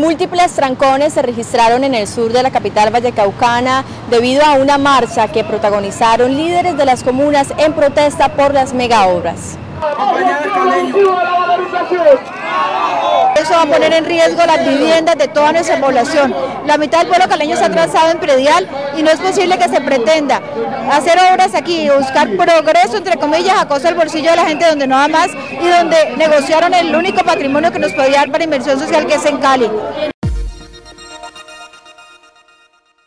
Múltiples trancones se registraron en el sur de la capital vallecaucana debido a una marcha que protagonizaron líderes de las comunas en protesta por las megaobras. Eso va a poner en riesgo las viviendas de toda nuestra población. La mitad del pueblo caleño está atrasado en predial y no es posible que se pretenda hacer obras aquí buscar progreso, entre comillas, a costa del bolsillo de la gente donde no va más y donde negociaron el único patrimonio que nos podía dar para inversión social que es en Cali.